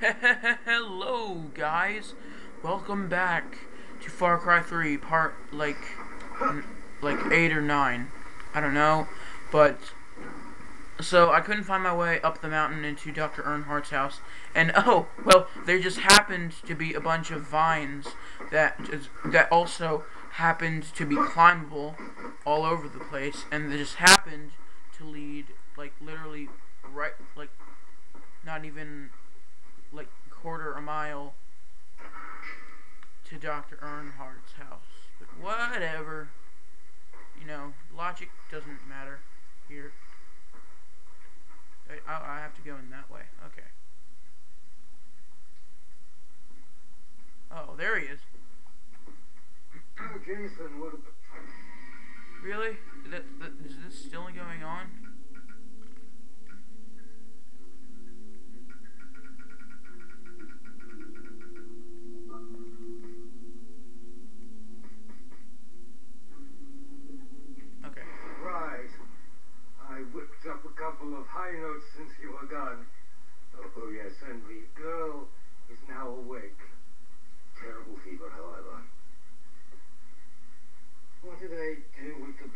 Hello, guys. Welcome back to Far Cry 3, part like like eight or nine. I don't know, but so I couldn't find my way up the mountain into Dr. Earnhardt's house, and oh well, there just happened to be a bunch of vines that that also happened to be climbable all over the place, and they just happened to lead like literally right like not even mile to Dr. Earnhardt's house. But whatever. You know, logic doesn't matter here. I, I have to go in that way. Okay. Oh, there he is. Oh, Jason, what a... Really? That, that, is this still going on?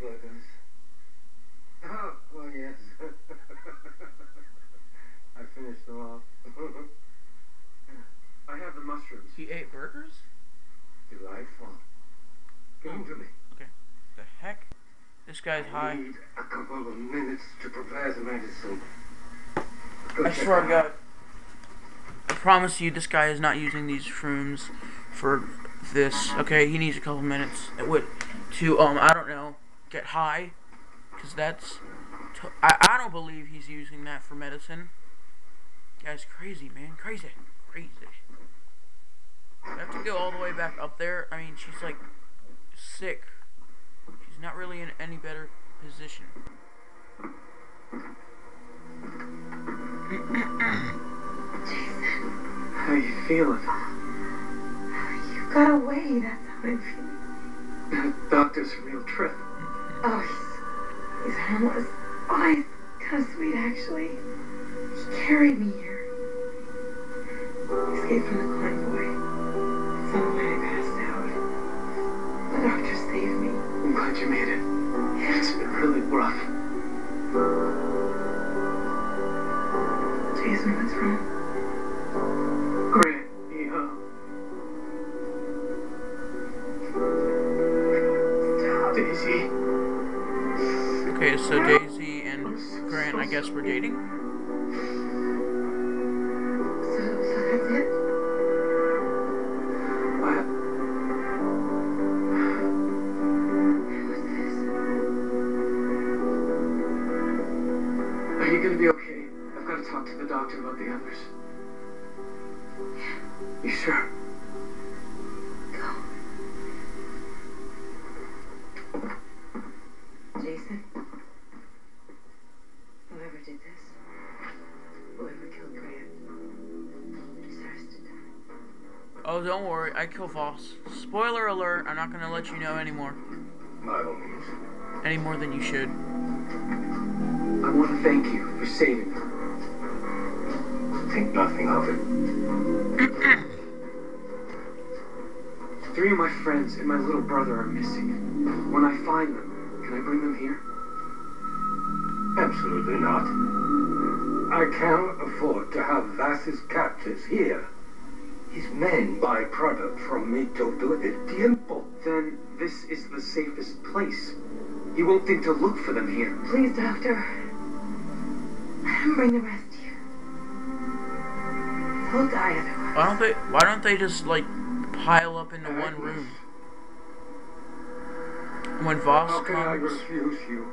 Burgers? Oh, well, yes. I finished them off. I have the mushrooms. He ate burgers? Delightful. Give them to me. Okay. The heck? This guy's high. need a couple of minutes to prepare the medicine. I swear to God. I promise you, this guy is not using these shrooms for this. Okay, he needs a couple minutes. It would to um I don't know get high, because that's to, I I don't believe he's using that for medicine. Guy's crazy, man, crazy, crazy. I have to go all the way back up there. I mean, she's like sick. She's not really in any better position. How you feeling? You got away, that's how I'm feeling. Doctor's a real trip. Oh, he's, harmless. Oh, he's kind of sweet, actually. He carried me here. He Escaped from the convoy. Point, I passed out. The doctor saved me. I'm glad you made it. It's been really rough. Jason, what's wrong? Stop. Daisy. Okay, so Daisy and Grant, I guess, were dating. So, so that's it? What? Who's this? Are you gonna be okay? I've got to talk to the doctor about the others. You sure? Go. Jason? Don't worry, I kill Vaas. Spoiler alert, I'm not gonna let you know anymore. By all means. Any more than you should. I want to thank you for saving her. Think nothing of it. Three of my friends and my little brother are missing. When I find them, can I bring them here? Absolutely not. I cannot afford to have Vaas's captives here. His men buy product from me todo el tiempo. Then this is the safest place. He won't think to look for them here. Please, Doctor. Let him bring the rest here. He'll die otherwise. Why don't they? Why don't they just like pile up into one room? When How Vaas can I comes, refuse you?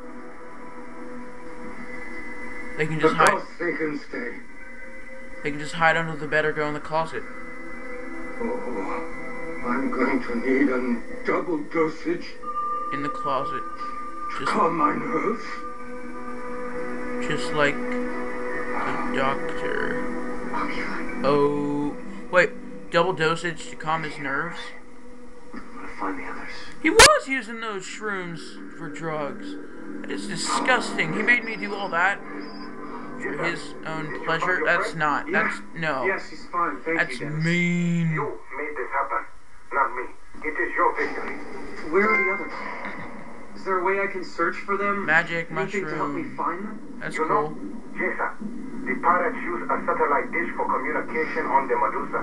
they can just Of hide. they can stay. They can just hide under the bed or go in the closet. Oh, I'm going to need a double dosage In the closet, to just calm my nerves. just like the doctor. I'll be fine. Oh, wait, double dosage to calm his nerves. Find the others. He was using those shrooms for drugs. It's disgusting. He made me do all that his own pleasure. That's not. That's no. Yes, she's fine. Thank That's you, Dennis. mean. You made this happen, not me. It is your victory. Where are the others? Is there a way I can search for them? Magic Anything to help me find them? That's you know, cool. Jason, the pirates use a satellite dish for communication on the Medusa.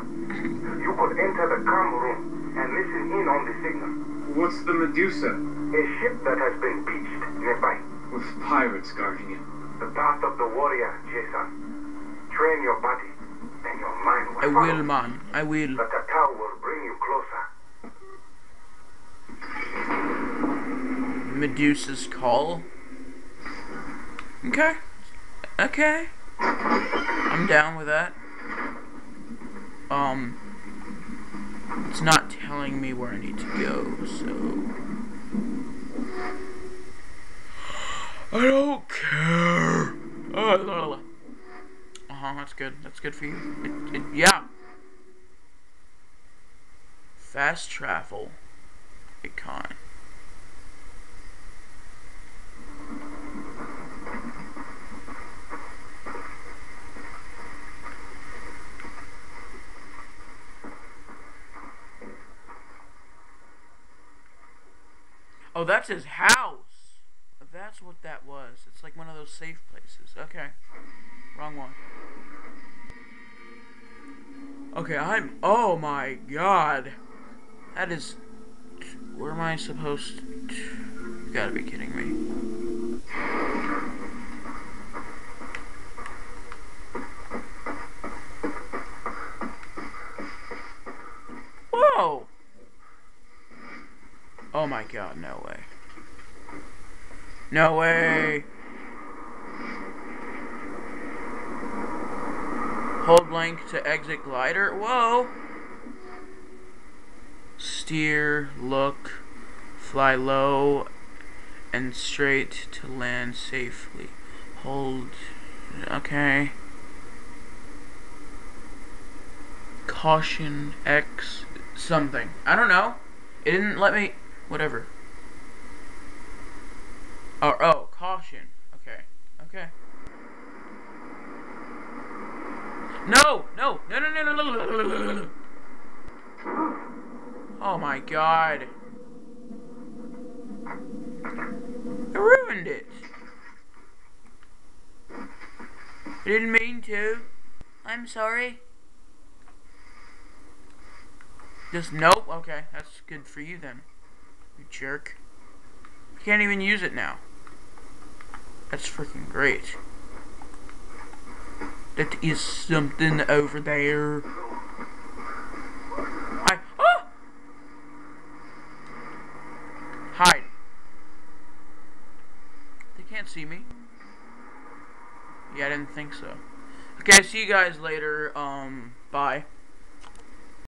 You could enter the com room and listen in on the signal. What's the Medusa? A ship that has been beached nearby. With pirates guarding it. The path of the warrior, Jason. Train your body, and your mind will I will, man. I will. The cacao will bring you closer. Medusa's call. Okay. Okay. I'm down with that. Um, it's not telling me where I need to go, so. I don't care. Uh-huh, that's good. That's good for you. It, it, yeah. Fast travel. Icon. Oh, that's his house. That's what that was. It's like one of those safe places. Okay. Wrong one. Okay, I'm. Oh my god. That is. Where am I supposed to. You gotta be kidding me. Whoa! Oh my god, no way. No way! Hold blank to exit glider. Whoa! Steer, look, fly low, and straight to land safely. Hold. Okay. Caution X something. I don't know. It didn't let me. Whatever. Oh, oh, caution. Okay. Okay. No, no, no, no, no, no, no, no, no. Oh my god. I ruined it. I didn't mean to. I'm sorry. Just nope. Okay, that's good for you then. You jerk. Can't even use it now. That's freaking great. That is something over there. Hi. Oh! Hide. They can't see me. Yeah, I didn't think so. Okay, see you guys later. Um, bye.